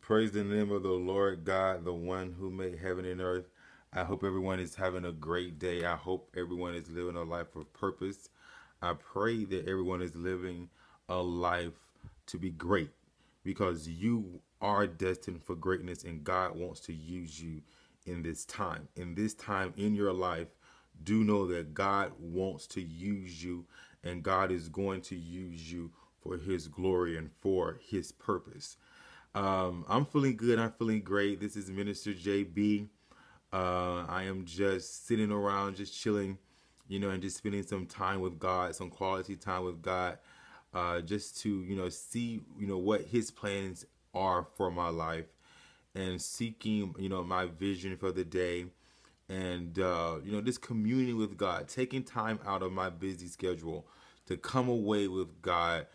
Praise the name of the Lord God, the one who made heaven and earth. I hope everyone is having a great day. I hope everyone is living a life of purpose. I pray that everyone is living a life to be great because you are destined for greatness and God wants to use you in this time. In this time in your life, do know that God wants to use you and God is going to use you for his glory and for his purpose. Um, I'm feeling good. I'm feeling great. This is Minister JB. Uh, I am just sitting around, just chilling, you know, and just spending some time with God, some quality time with God, uh, just to, you know, see, you know, what His plans are for my life and seeking, you know, my vision for the day and, uh, you know, just communing with God, taking time out of my busy schedule to come away with God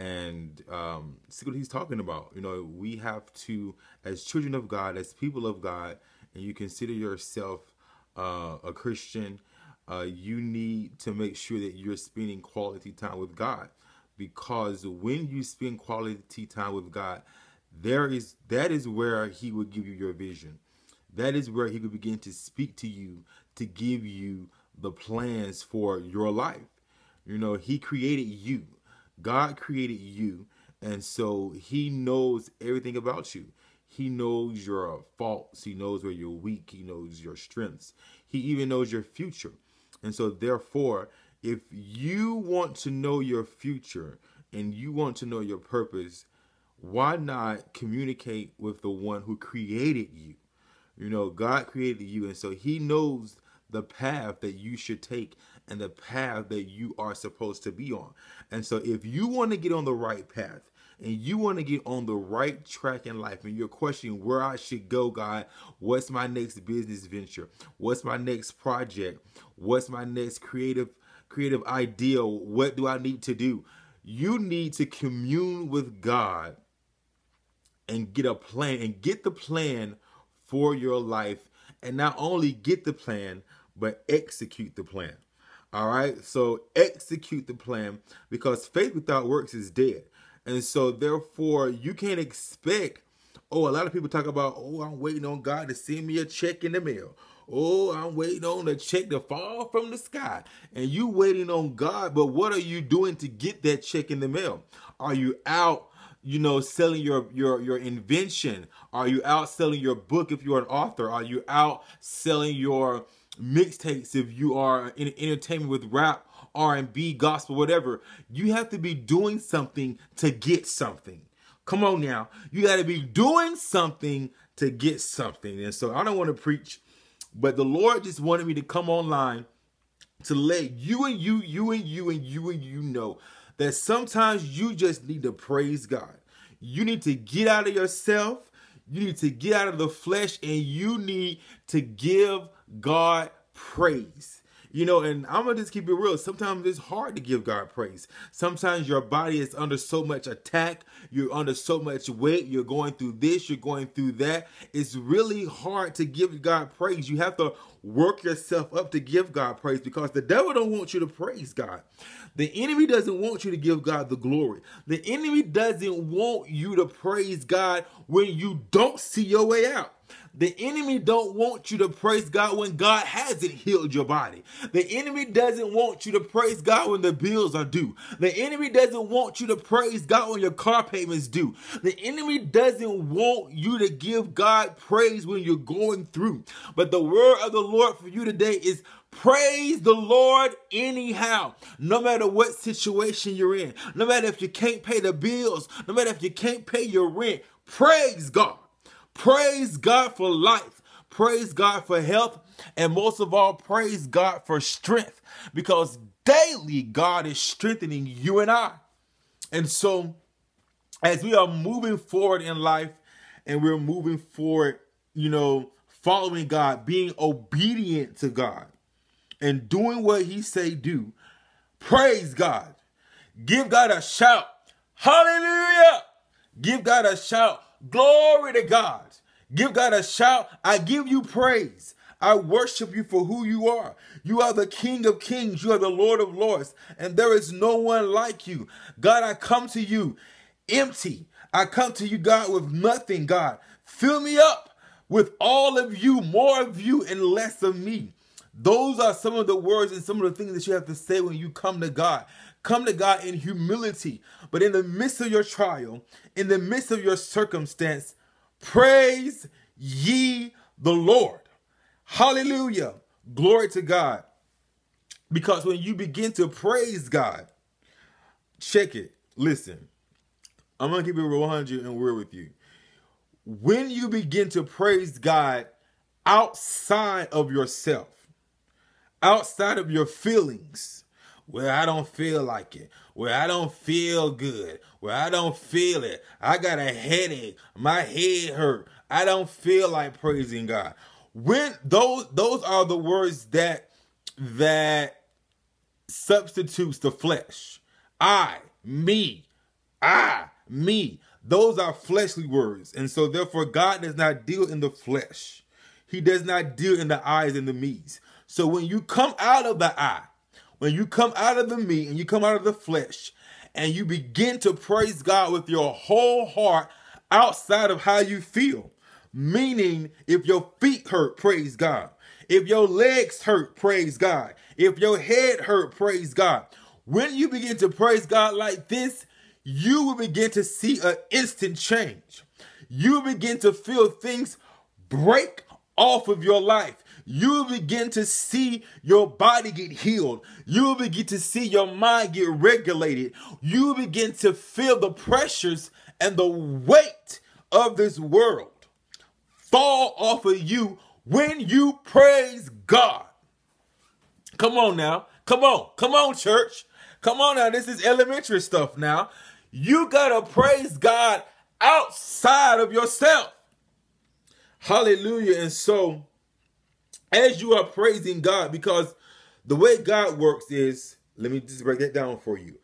and um, see what he's talking about. You know, we have to, as children of God, as people of God, and you consider yourself uh, a Christian, uh, you need to make sure that you're spending quality time with God. Because when you spend quality time with God, there is that is where He will give you your vision. That is where He will begin to speak to you to give you the plans for your life. You know, He created you. God created you, and so He knows everything about you. He knows your faults. He knows where you're weak. He knows your strengths. He even knows your future. And so, therefore, if you want to know your future and you want to know your purpose, why not communicate with the one who created you? You know, God created you, and so He knows the path that you should take and the path that you are supposed to be on. And so if you want to get on the right path, and you want to get on the right track in life and you're questioning where I should go, God, what's my next business venture? What's my next project? What's my next creative creative idea? What do I need to do? You need to commune with God and get a plan and get the plan for your life and not only get the plan but execute the plan. All right. So execute the plan because faith without works is dead. And so therefore you can't expect, oh, a lot of people talk about, oh, I'm waiting on God to send me a check in the mail. Oh, I'm waiting on a check to fall from the sky. And you waiting on God, but what are you doing to get that check in the mail? Are you out you know selling your your your invention are you out selling your book if you're an author are you out selling your mixtapes if you are in entertainment with rap r&b gospel whatever you have to be doing something to get something. Come on now. You got to be doing something to get something. And so i don't want to preach but the lord just wanted me to come online to let you and you you and you and you and you know that sometimes you just need to praise god. You need to get out of yourself. You need to get out of the flesh and you need to give God praise. You know, and I'm gonna just keep it real. Sometimes it's hard to give God praise. Sometimes your body is under so much attack, you're under so much weight, you're going through this, you're going through that. It's really hard to give God praise. You have to work yourself up to give God praise because the devil don't want you to praise God. The enemy doesn't want you to give God the glory. The enemy doesn't want you to praise God when you don't see your way out. The enemy don't want you to praise God when God hasn't healed your body. The enemy doesn't want you to praise God when the bills are due. The enemy doesn't want you to praise God when your car payments due. The enemy doesn't want you to give God praise when you're going through. But the word of the Lord for you today is Praise the Lord anyhow, no matter what situation you're in, no matter if you can't pay the bills, no matter if you can't pay your rent, praise God. Praise God for life. Praise God for health. And most of all, praise God for strength because daily God is strengthening you and I. And so, as we are moving forward in life and we're moving forward, you know, following God, being obedient to God and doing what he say do, praise God. Give God a shout. Hallelujah. Give God a shout. Glory to God. Give God a shout. I give you praise. I worship you for who you are. You are the King of Kings. You are the Lord of Lords. And there is no one like you. God, I come to you empty. I come to you, God, with nothing, God. Fill me up with all of you, more of you, and less of me. Those are some of the words and some of the things that you have to say when you come to God. Come to God in humility, but in the midst of your trial, in the midst of your circumstance, praise ye the Lord. Hallelujah. Glory to God. Because when you begin to praise God, check it. Listen, I'm going to keep it 100 and real with you. When you begin to praise God outside of yourself, outside of your feelings, where I don't feel like it, where I don't feel good, where I don't feel it, I got a headache, my head hurt, I don't feel like praising God. When those those are the words that that substitutes the flesh. I, me, I, me. Those are fleshly words. And so therefore God does not deal in the flesh. He does not deal in the eyes and the me's. So when you come out of the eye, when you come out of the me and you come out of the flesh and you begin to praise God with your whole heart outside of how you feel, meaning if your feet hurt, praise God. If your legs hurt, praise God. If your head hurt, praise God. When you begin to praise God like this, you will begin to see an instant change. You will begin to feel things break off of your life. You will begin to see your body get healed. You will begin to see your mind get regulated. You will begin to feel the pressures and the weight of this world fall off of you when you praise God. Come on now. Come on. Come on, church. Come on now. This is elementary stuff now. You got to praise God outside of yourself. Hallelujah. And so, as you are praising God, because the way God works is, let me just break that down for you.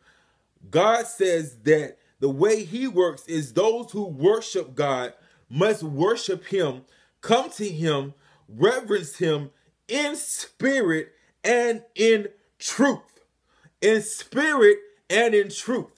God says that the way He works is those who worship God must worship Him, come to Him, reverence Him in spirit and in truth. In spirit and in truth.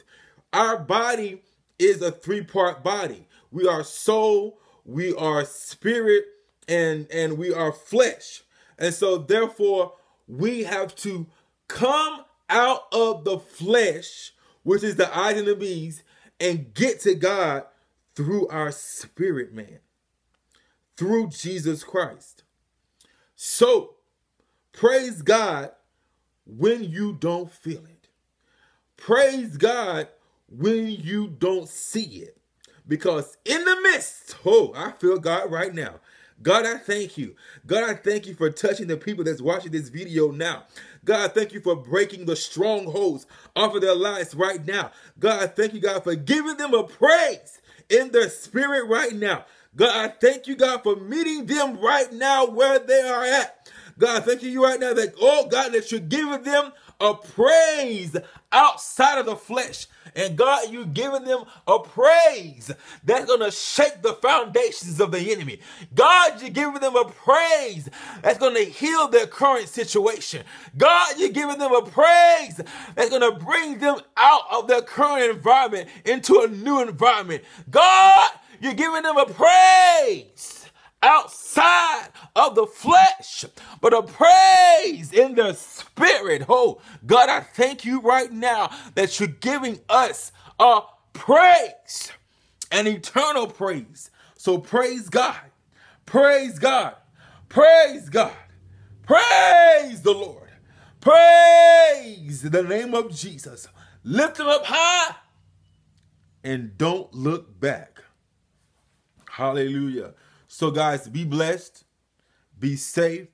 Our body is a three part body. We are soul, we are spirit, and, and we are flesh. And so, therefore, we have to come out of the flesh, which is the eyes and the bees, and get to God through our spirit man, through Jesus Christ. So, praise God when you don't feel it. Praise God when you don't see it. Because in the midst, oh, I feel God right now. God, I thank you. God, I thank you for touching the people that's watching this video now. God, I thank you for breaking the strongholds off of their lives right now. God, I thank you, God, for giving them a praise in their spirit right now. God, I thank you, God, for meeting them right now where they are at. God, thank you right now that, oh God, that you're giving them a praise outside of the flesh. And God, you're giving them a praise that's going to shake the foundations of the enemy. God, you're giving them a praise that's going to heal their current situation. God, you're giving them a praise that's going to bring them out of their current environment into a new environment. God, you're giving them a praise outside of the flesh, but a praise in the spirit. Oh, God, I thank you right now that you're giving us a praise, an eternal praise. So praise God, praise God, praise God, praise the Lord, praise the name of Jesus. Lift him up high and don't look back. Hallelujah. So, guys, be blessed, be safe.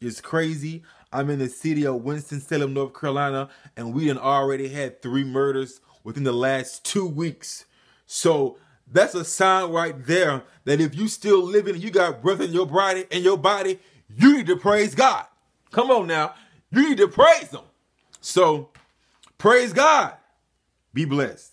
It's crazy. I'm in the city of Winston-Salem, North Carolina, and we done already had three murders within the last two weeks. So that's a sign right there that if you still living and you got breath in your body and your body, you need to praise God. Come on now. You need to praise Him. So praise God. Be blessed.